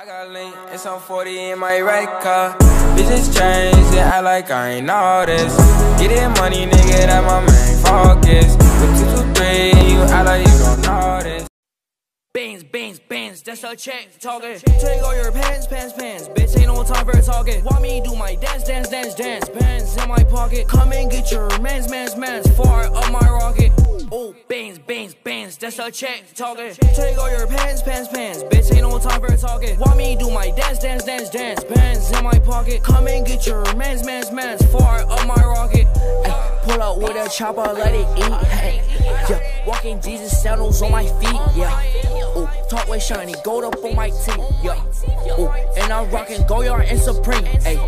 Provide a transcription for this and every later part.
I got link and some 40 in my right car. Bitches change and act like I ain't this. Get it money, nigga, that my main focus. With 223, and you act like you don't know this. Bands, bands, bands, that's a check talking. Take all your pants, pants, pants. Bitch, ain't no time for talking. Want me do my dance, dance, dance, dance. Pants in my pocket. Come and get your mans, mans, mans. Far up my rocket. Oh, bands, bands, bands, that's a check talking. Take all your pants, pants, pants. Talking. Want me do my dance, dance, dance, dance. Pants in my pocket. Come and get your mans, mans, mans. Far up my rocket. Ay, pull out with a chopper, let it eat. Hey, yeah, walking Jesus sandals on my feet. Yeah. Ooh, talk with shiny, gold up on my team. Yeah. Ooh, and I'm rocking Goyard and Supreme. Ay,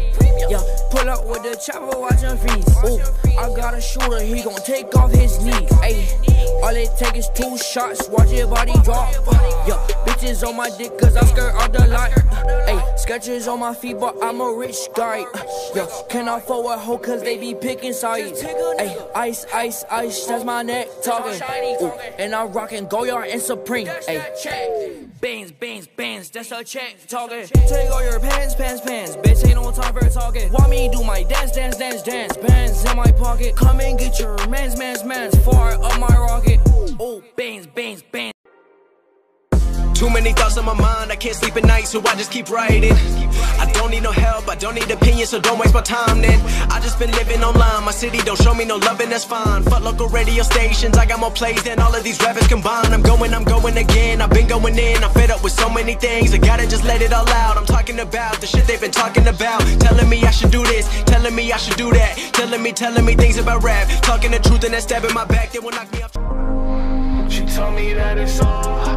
the chopper, watching fees. Ooh, I got a shooter, he gon' take off his knee. Ay, all it take is two shots, watch your body drop. Yeah, bitches on my dick, cause I skirt out the light. Ay, Skechers on my feet, but I'm a rich guy. Yeah, can I forward hoe, cause they be picking sides. Ay, ice, ice, ice, that's my neck talking. Ooh, and I'm rocking Goyard and Supreme. Ay, Bands, bands, bands, that's a check talking. Take all your pants, pants, pants. Bitch, time talking. Want me do my dance, dance, dance, dance. Pants in my pocket. Come and get your mans, mans, mans. Far up my rocket. Too many thoughts on my mind, I can't sleep at night, so I just keep writing. I don't need no help, I don't need opinions, so don't waste my time then. I just been living online, my city don't show me no love, and that's fine. Fuck local radio stations, I got more plays than all of these rappers combined. I'm going, I'm going again, I've been going in, I'm fed up with so many things. I gotta just let it all out. I'm talking about the shit they've been talking about. Telling me I should do this, telling me I should do that. Telling me, telling me things about rap. Talking the truth and that stab in my back, they will knock me off. She told me that it's all